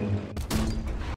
Amen.